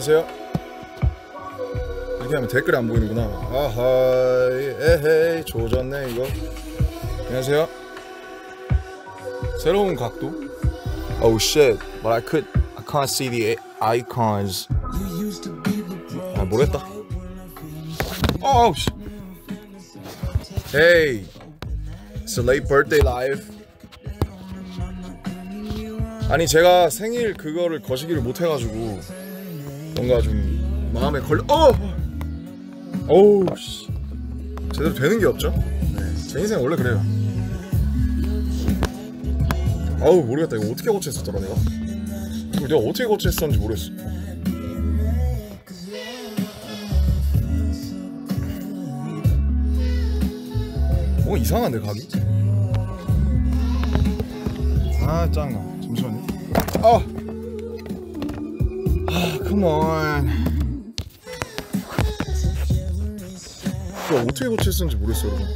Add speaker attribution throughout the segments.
Speaker 1: 안녕하세요. 이렇게 하면 댓글이 안 보이는구나. 아하이 에헤이 조졌네 이거. 안녕하세요. 새로운 각도. Oh shit, but I could I can't see the icons. 아 모르겠다. Oh 씨. Hey, it's a late birthday live. 아니 제가 생일 그거를 거시기를 못 해가지고 뭔가 좀 마음에 걸려. 어. 어우 씨. 제대로 되는 게 없죠. 네, 제 인생 원래 그래요. 아우 모르겠다 이거 어떻게 고쳤었더라 내가. 이거 내가 어떻게 고쳤었는지 모르겠어. 뭐 이상한데 각이? 아 짱나 잠시만요 아! 아 컴온 이거 어떻게 고쳤었는지 모르겠어 여러분.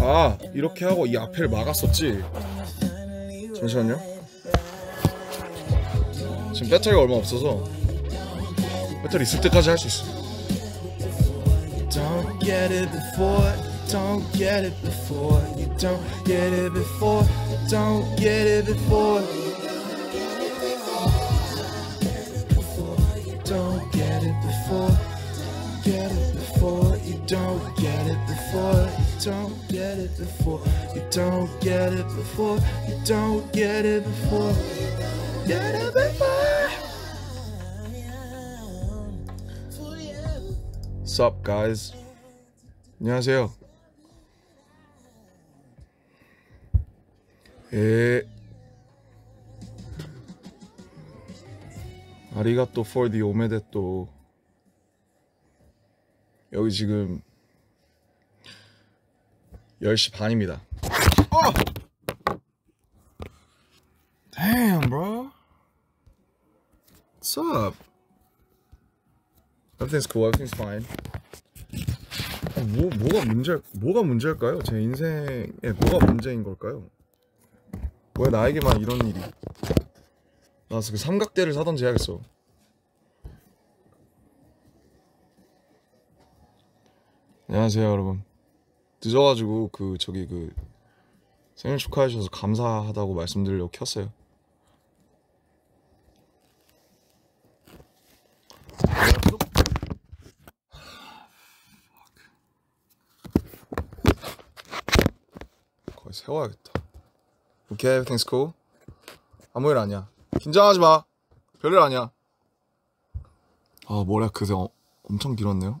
Speaker 1: 아 이렇게 하고 이 앞에를 막았었지? 잠시만요. 지금 배터리가 얼마 없어서 배터리 있을 때까지 할 수 있어
Speaker 2: Don't get it before, don't get it before, you don't get it before, don't get it before. Don't get it before, get it before, you don't get it before, you don't get it before, you don't get it before, you don't get it before, get it before.
Speaker 1: Sup guys 안녕하세요 에 아리가또 for the 오메데또 여기 지금 10시 반입니다 어! Damn bro What's up? Everything's cool, everything's fine 아, 뭐, 뭐가 문제, 뭐가 문제일까요? 제 인생에 뭐가 문제인 걸까요? 왜 나에게만 이런 일이? 나그 삼각대를 사던지 해야겠어. 안녕하세요, 여러분. 늦어가지고 그 저기 그 생일 축하해 주셔서 감사하다고 말씀드리려고 켰어요. 거의 세워야겠다. 오케이, everything's cool. 아무 일 아니야. 긴장하지 마. 별일 아니야. 아, 머리가 그새 어, 엄청 길었네요.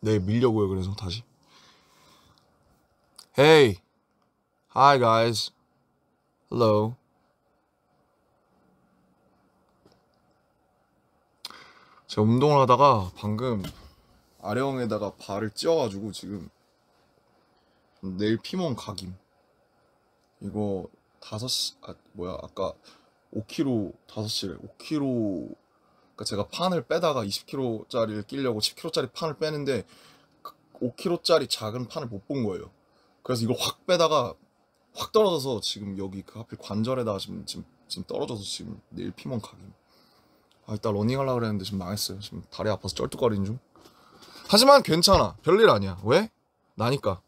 Speaker 1: 내일 밀려고요, 그래서 다시. Hey. Hi, guys. Hello. 제가 운동을 하다가 방금 아령에다가 발을 찧어가지고 지금 내일 피멍 각임. 이거 5시, 아, 뭐야, 아까 5kg, 5시래. 5kg, 그니까 제가 판을 빼다가 20kg짜리를 끼려고 10kg짜리 판을 빼는데 5kg짜리 작은 판을 못 본 거예요. 그래서 이걸 확 빼다가 확 떨어져서 지금 여기 그 하필 관절에다가 지금, 지금, 지금 떨어져서 지금 내일 피멍 각임. 아, 이따 러닝 하려고 그랬는데 지금 망했어요. 지금 다리 아파서 쩔뚝거리는 중. 하지만 괜찮아. 별일 아니야. 왜? 나니까.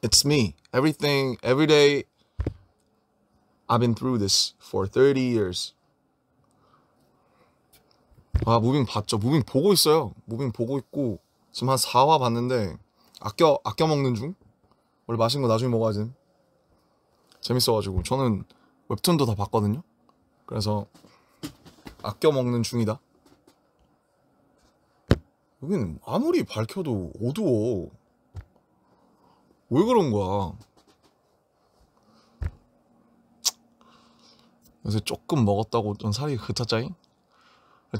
Speaker 1: It's me. Everything, every day, I've been through this for 30 years. 아, 무빙 봤죠? 무빙 보고 있어요. 무빙 보고 있고, 지금 한 4화 봤는데, 아껴, 아껴 먹는 중? 원래 맛있는 거 나중에 먹어야지. 재밌어가지고 저는 웹툰도 다 봤거든요. 그래서 아껴 먹는 중이다. 여기는 아무리 밝혀도 어두워. 왜 그런 거야? 요새 조금 먹었다고 좀 살이 흩어짜잉?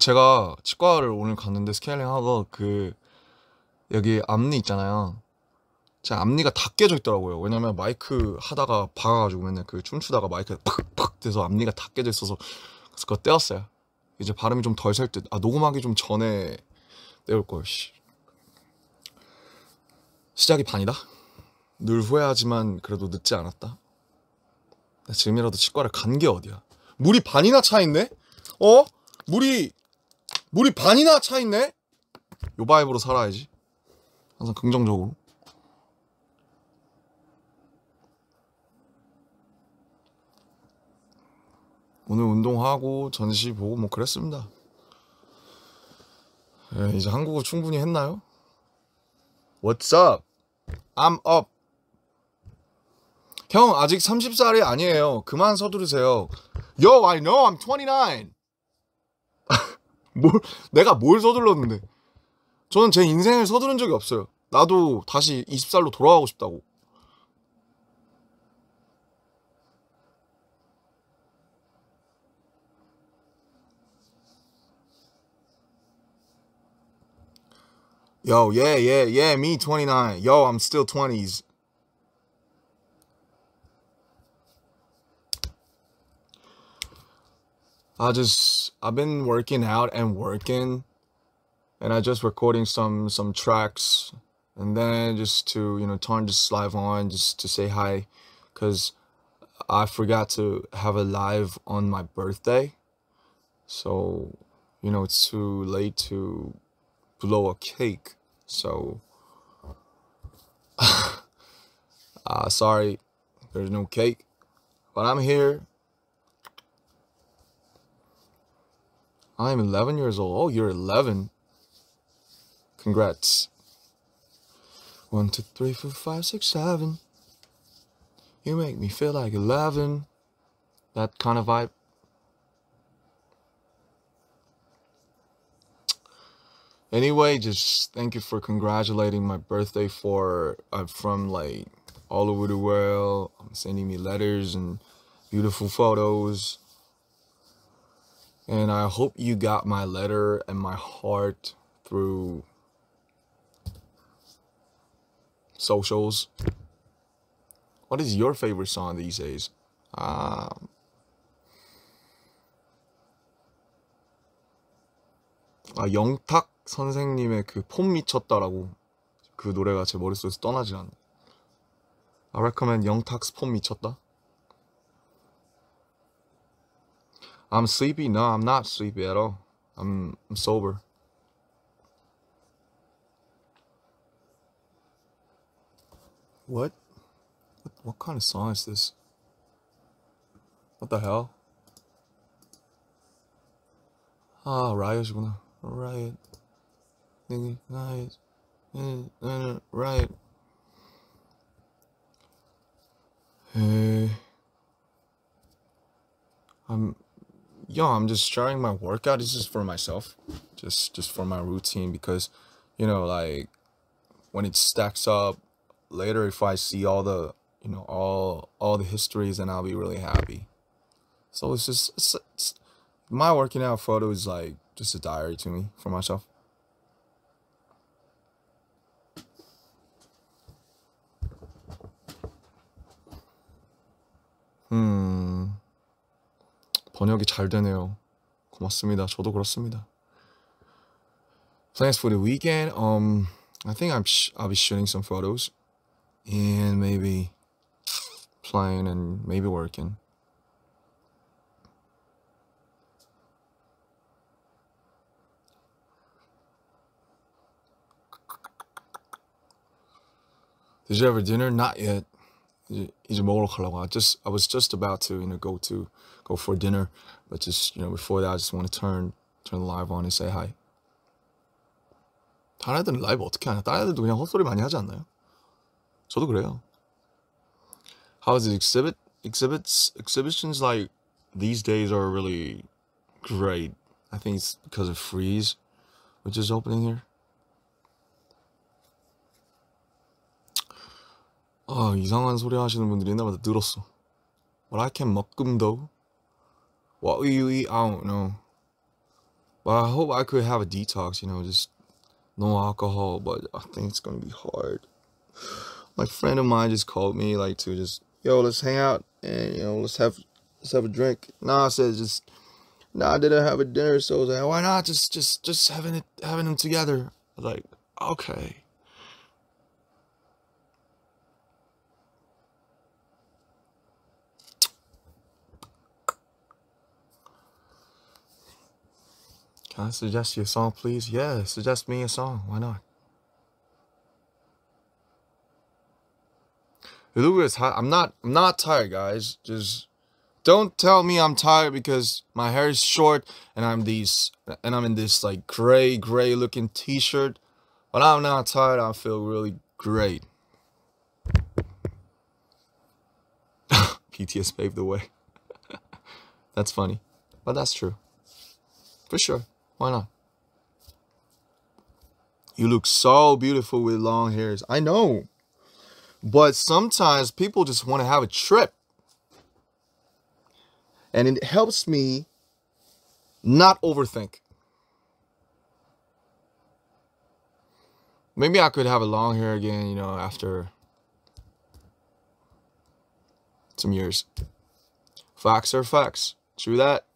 Speaker 1: 제가 치과를 오늘 갔는데 스케일링 하고 그 여기 앞니 있잖아요. 제 앞니가 다 깨져 있더라고요. 왜냐면 마이크 하다가 박아가지고 맨날 그 춤추다가 마이크에 팍팍 돼서 앞니가 다 깨져 있어서 그래서 그거 떼었어요. 이제 발음이 좀덜살 듯. 아 녹음하기 좀 전에 떼올 걸. 씨. 시작이 반이다. 늘 후회하지만 그래도 늦지 않았다. 나 지금이라도 치과를 간 게 어디야? 물이 반이나 차 있네? 어? 물이 물이 반이나 차 있네? 요 바이브로 살아야지. 항상 긍정적으로. 오늘 운동하고 전시 보고 뭐 그랬습니다. 예, 이제 한국어 충분히 했나요? What's up? I'm up. 형 아직 30살이 아니에요. 그만 서두르세요. Yo, I know I'm 29. 뭘 내가 뭘 서둘렀는데? 저는 제 인생을 서두른 적이 없어요. 나도 다시 20살로 돌아가고 싶다고. Yo, yeah, yeah, yeah, me 29. Yo, I'm still 20s. I just I've been working out and working and I just recording some some tracks and then just to, you know, turn this live on just to say hi cuz I forgot to have a live on my birthday. So, you know, it's too late to blow a cake. So, uh, sorry, there's no cake, but I'm here. I'm 11 years old. Oh, you're 11. Congrats. One, two, three, four, five, six, seven. You make me feel like 11. That kind of vibe. Anyway, just thank you for congratulating my birthday for I'm from like all over the world, um, sending me letters and beautiful photos. And I hope you got my letter and my heart through socials. What is your favorite song these days? Um, 아, 영탁 선생님의 그 폼 미쳤다라고 그 노래가 제 머릿속에서 떠나질 않네. I recommend 영탁's 폼 미쳤다. I'm sleepy? No, I'm not sleepy at all. I'm, I'm sober. What? what? What kind of song is this? What the hell? Ah, oh, Riot's gonna riot. Nigga, riot. Riot. riot. Hey. I'm yo, I'm just sharing my workout. It's just for myself. Just just for my routine because you know, like when it stacks up later if I see all the you know, all all the histories then I'll be really happy. So it's just it's, it's my working out photo is like just a diary to me for myself. 음. 번역이 잘 되네요. 고맙습니다. 저도 그렇습니다. Plans for the weekend? Um, I think I'm sh- I'll be shooting some photos, and maybe playing and maybe working. Did you have a dinner? Not yet. I just I was just about to you know go to go for dinner, but just you know before that I just want to turn turn the live on and say hi. 다른 라이브 어떻게 하냐? 다른 그냥 헛소리 많이 하지 않나요? 저도 그래요. How's the exhibit? Exhibits exhibitions like these days are really great. I think it's because of Frieze, which is opening here. 아 이상한 소리 하시는 분들이 옛날부터 늘었어. But I can 먹금 though. What will you eat? I don't know. But I hope I could have a detox, you know, just no alcohol. But I think it's gonna be hard. My friend of mine just called me like to just yo, let's hang out and you know let's have let's have a drink. Nah, I said just nah, I didn't have a dinner, so I was like, why not just just just having it having them together? I was like, okay. Can I suggest you a song, please? Yeah, suggest me a song. Why not? Hot. I'm not. I'm not tired, guys. Just don't tell me I'm tired because my hair is short and I'm these and I'm in this like gray, gray looking T-shirt. But I'm not tired. I feel really great. BTS paved the way. that's funny, but that's true. For sure. Why not? You look so beautiful with long hairs. I know. But sometimes people just want to have a trip. And it helps me not overthink. Maybe I could have a long hair again, you know, after some years. Facts are facts. True that.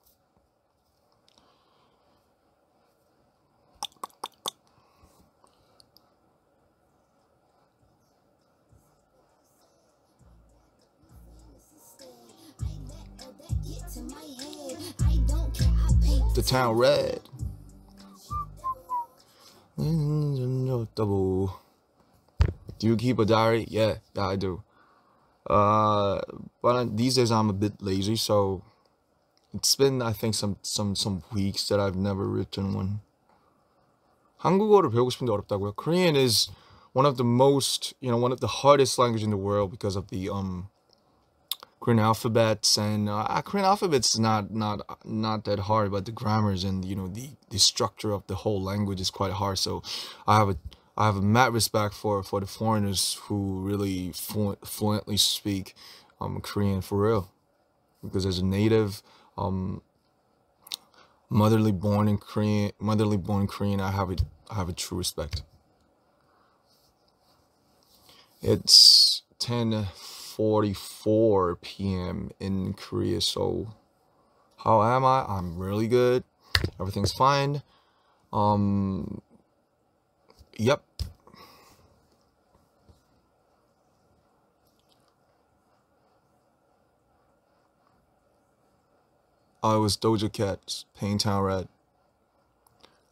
Speaker 1: The town red. Double. Do you keep a diary? Yeah, yeah, I do. Uh, but these days I'm a bit lazy, so it's been I think some some some weeks that I've never written one. 한국어를 배우고 싶은데 어렵다고요? Korean is one of the most, you know, one of the hardest language in the world because of the um Korean alphabets and uh, Korean alphabets is not not not that hard, but the grammars and you know the the structure of the whole language is quite hard. So I have a I have a mad respect for for the foreigners who really fluent, fluently speak um Korean for real, because as a native um motherly born in Korean motherly born Korean, I have a I have a true respect. It's ten. 44 p.m. in Korea. So how am I? I'm really good. Everything's fine. Um yep. I was Doja Cat's Pain Town Red.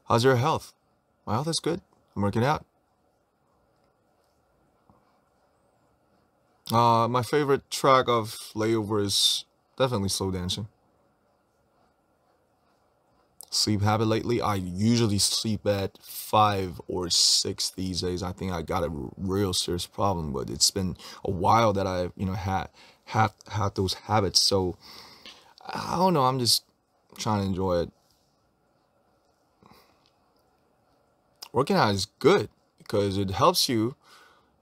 Speaker 1: How's your health? My health is good. I'm working out. Uh, my favorite track of Layover is definitely Slow Dancing. Sleep habit lately, I usually sleep at five or six these days. I think I got a real serious problem, but it's been a while that I, you know, had had had those habits. So I don't know. I'm just trying to enjoy it. Working out is good because it helps you,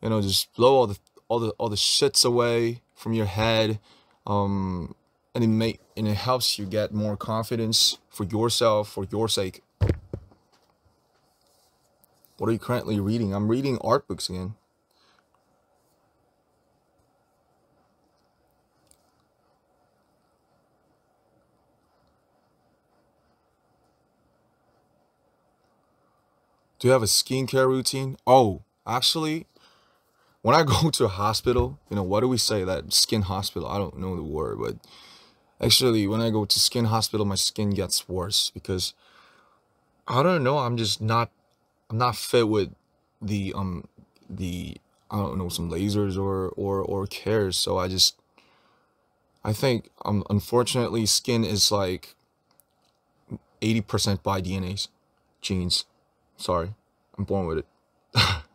Speaker 1: you know, just blow all the all the all the shits away from your head um and it make and it helps you get more confidence for yourself for your sake. What are you currently reading? I'm reading art books again. Do you have a skincare routine? Oh actually when I go to a hospital, you know, what do we say that skin hospital? I don't know the word, but actually when I go to skin hospital, my skin gets worse because I don't know, I'm just not I'm not fit with the um the I don't know some lasers or or or cares. So I just I think um unfortunately skin is like 80% by DNAs, genes. Sorry. I'm born with it.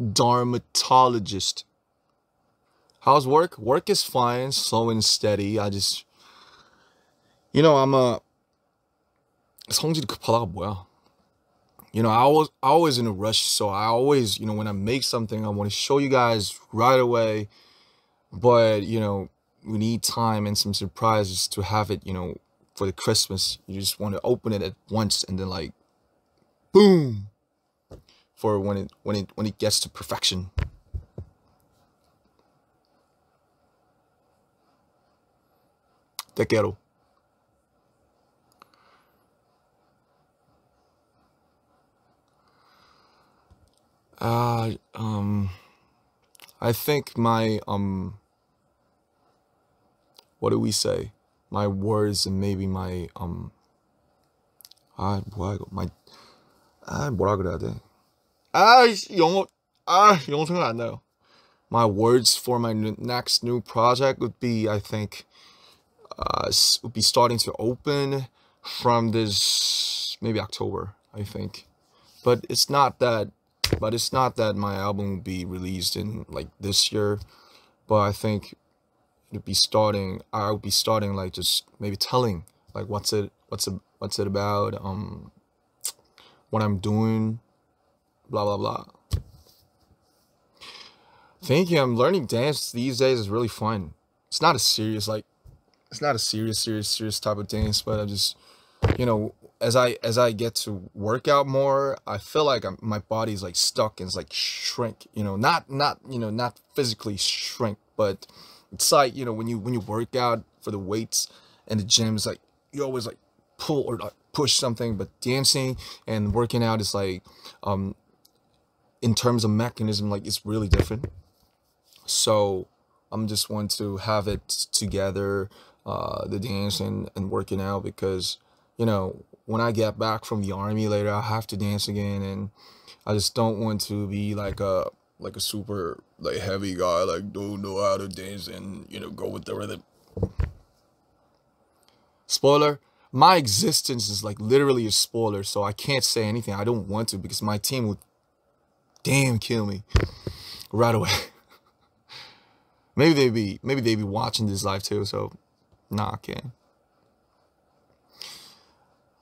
Speaker 1: dermatologist. How's work? Work is fine, slow and steady. I just, you know, I'm a 성질이 급하다가 뭐야? You know, I was always in a rush, so I always, you know, when I make something, I want to show you guys right away. But you know, we need time and some surprises to have it. You know, for the Christmas, you just want to open it at once and then like, boom, for when it when it when it gets to perfection. Te quiero. Uh, um, I think my um, what do we say? My words and maybe my um, 아 뭐야 이거 my 아 뭐라 그래야 돼? 아 씨, 영어 아 영어 생각 안 나요. My words for my n- next new project would be I think uh s- would be starting to open from this maybe October I think, but it's not that but it's not that my album will be released in like this year but i think it'll be starting i'll be starting like just maybe telling like what's it what's it what's it about um what i'm doing blah blah blah. Thank you. I'm learning dance these days is really fun. It's not a serious like it's not a serious serious serious type of dance but I'm just you know as i as i get to work out more i feel like I'm, my body's like stuck and it's like shrink you know not not you know not physically shrink but it's like you know when you when you work out for the weights and the gym it's like you always like pull or like push something but dancing and working out is like um in terms of mechanism like it's really different. So i'm just want to have it together uh the dance and and working out because you know when i get back from the army later i have to dance again and i just don't want to be like a like a super like heavy guy like don't know how to dance and you know go with the rhythm. Spoiler my existence is like literally a spoiler so i can't say anything. I don't want to because my team would damn kill me right away maybe they be maybe they be watching this live too so nah i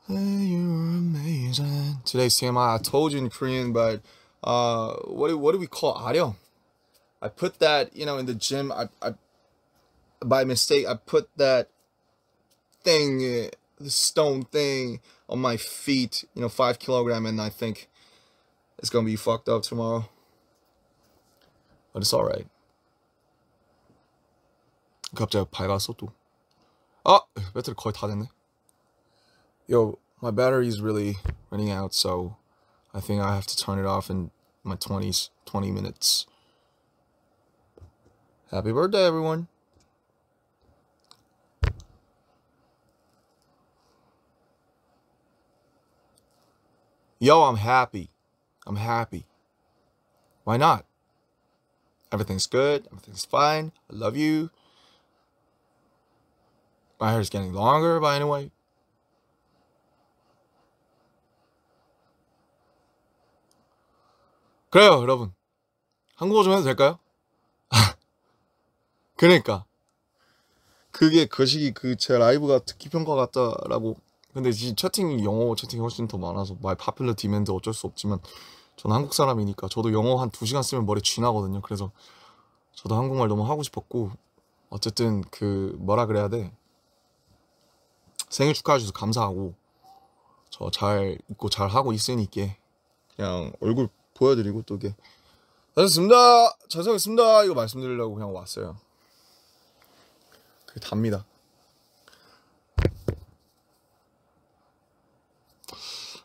Speaker 1: Hey, You're amazing. Today's TMI. I told you in Korean, but uh, what do what do we call audio? I put that, you know, in the gym. I, I by mistake I put that thing, uh, the stone thing, on my feet. You know, five kilogram, and I think it's gonna be fucked up tomorrow. But it's all right. 갑자기 밝았어 또. 아, 배터리 거의 다 됐네. Yo, my battery is really running out, so I think I have to turn it off in my 20s, 20 minutes. Happy birthday, everyone. Yo, I'm happy. I'm happy. Why not? Everything's good. Everything's fine. I love you. My hair is getting longer, but anyway. 그래요, 여러분. 한국어 좀 해도 될까요? 그러니까 그게 그 시기 그 제 라이브가 듣기 평가 같다라고. 근데 지금 채팅이 영어 채팅이 훨씬 더 많아서 마이 파퓰러 디맨드 어쩔 수 없지만 저는 한국 사람이니까 저도 영어 한두 시간 쓰면 머리 쥐나거든요. 그래서 저도 한국말 너무 하고 싶었고 어쨌든 그 뭐라 그래야 돼? 생일 축하해 주셔서 감사하고 저 잘 있고 잘 하고 있으니까 그냥 얼굴 보여드리고 또 이게 잘했습니다. 잘생겼습니다. 이거 말씀드리려고 그냥 왔어요. 그게 답니다.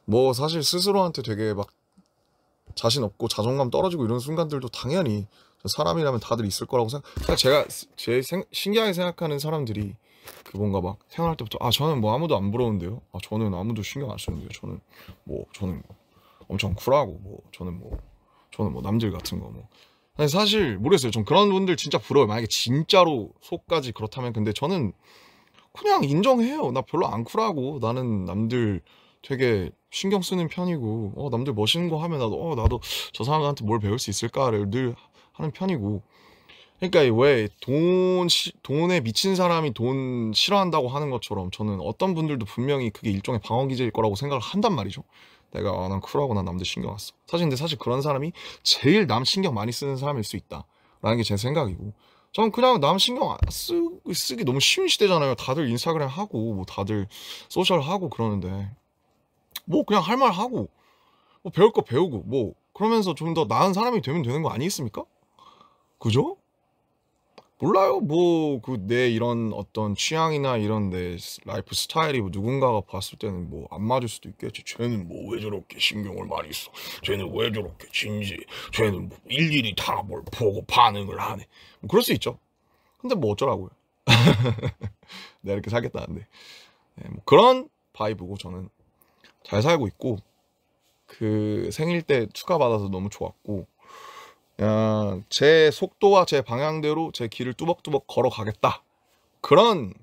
Speaker 1: 뭐 사실 스스로한테 되게 막 자신 없고 자존감 떨어지고 이런 순간들도 당연히 사람이라면 다들 있을 거라고 생각. 그냥 제가 제일 생- 신기하게 생각하는 사람들이 그 뭔가 막 생활할 때부터 아 저는 뭐 아무도 안 부러운데요. 아 저는 아무도 신경 안 쓰는데요. 저는 뭐 저는 뭐 엄청 쿨하고 뭐 저는 뭐 저는 뭐 남들 같은 거 뭐. 아니 사실 모르겠어요. 전 그런 분들 진짜 부러워요. 만약에 진짜로 속까지 그렇다면 근데 저는 그냥 인정해요. 나 별로 안 쿨하고 나는 남들 되게 신경 쓰는 편이고 어 남들 멋있는 거 하면 나도 어 나도 저 사람한테 뭘 배울 수 있을까를 늘 하는 편이고 그러니까 왜 돈 돈에 미친 사람이 돈 싫어한다고 하는 것처럼 저는 어떤 분들도 분명히 그게 일종의 방어 기제일 거라고 생각을 한단 말이죠. 내가 아, 난 쿨하고 난 남들 신경 안 써. 사실 근데 사실 그런 사람이 제일 남 신경 많이 쓰는 사람일 수 있다라는 게 제 생각이고 저는 그냥 남 신경 안 쓰, 쓰기 너무 쉬운 시대잖아요. 다들 인스타그램 하고 뭐 다들 소셜 하고 그러는데 뭐 그냥 할 말 하고 뭐 배울 거 배우고 뭐 그러면서 좀 더 나은 사람이 되면 되는 거 아니겠습니까? 그죠? 몰라요. 뭐 그 내 이런 어떤 취향이나 이런 내 라이프 스타일이 뭐 누군가가 봤을 때는 뭐 안 맞을 수도 있겠지. 쟤는 뭐 왜 저렇게 신경을 많이 써? 쟤는 왜 저렇게 진지? 쟤는 뭐 일일이 다 뭘 보고 반응을 하네. 뭐 그럴 수 있죠. 근데 뭐 어쩌라고요. 내가 이렇게 살겠다는데. 네, 뭐 그런 바이브고 저는 잘 살고 있고 그 생일 때 축하 받아서 너무 좋았고 그냥 제 속도와 제 방향대로 제 길을 뚜벅뚜벅 걸어가겠다. 그런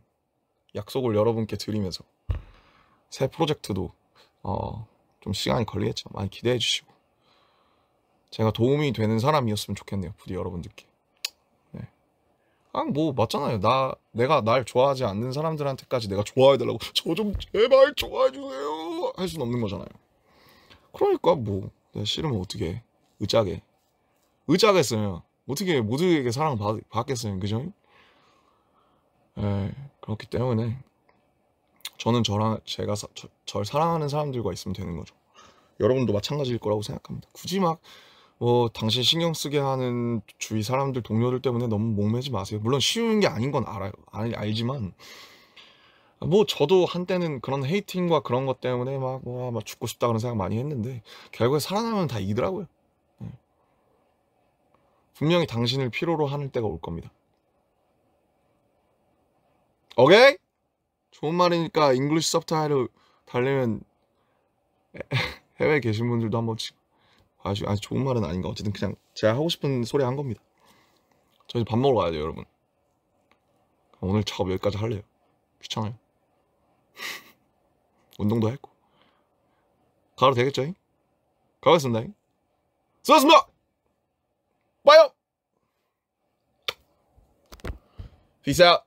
Speaker 1: 약속을 여러분께 드리면서 새 프로젝트도 어, 좀 시간이 걸리겠죠. 많이 기대해 주시고. 제가 도움이 되는 사람이었으면 좋겠네요 부디 여러분들께. 네. 아뭐 맞잖아요. 나 내가 날 좋아하지 않는 사람들한테까지 내가 좋아해 달라고. 저 좀 제발 좋아해 주세요 할 수는 없는 거잖아요. 그러니까 뭐 내가 싫으면 어떻게 해? 의짜게 의짜겠어요 어떻게 모두에게 사랑 받, 받겠어요 그죠? 에 그렇기 때문에 저는 저랑 제가 사, 저, 절 사랑하는 사람들과 있으면 되는 거죠. 여러분도 마찬가지일 거라고 생각합니다. 굳이 막 뭐 당신 신경 쓰게 하는 주위 사람들 동료들 때문에 너무 목매지 마세요. 물론 쉬운 게 아닌 건 알아요. 알, 알지만 뭐 저도 한때는 그런 헤이팅과 그런 것 때문에 막, 와, 막 죽고 싶다 그런 생각 많이 했는데 결국에 살아나면 다 이기더라고요. 네. 분명히 당신을 필요로 하는 때가 올 겁니다. 오케이? 좋은 말이니까 잉글리시 서브타이틀 달려면 해외에 계신 분들도 한번 치 아주 아주 좋은 말은 아닌가 어쨌든 그냥 제가 하고 싶은 소리 한 겁니다. 저 이제 밥 먹으러 가야죠 여러분. 오늘 작업 여기까지 할래요. 귀찮아요. 운동도 했고 가도 되겠죠? 가겠습니다. 수고하셨습니다. 봐요. Peace out.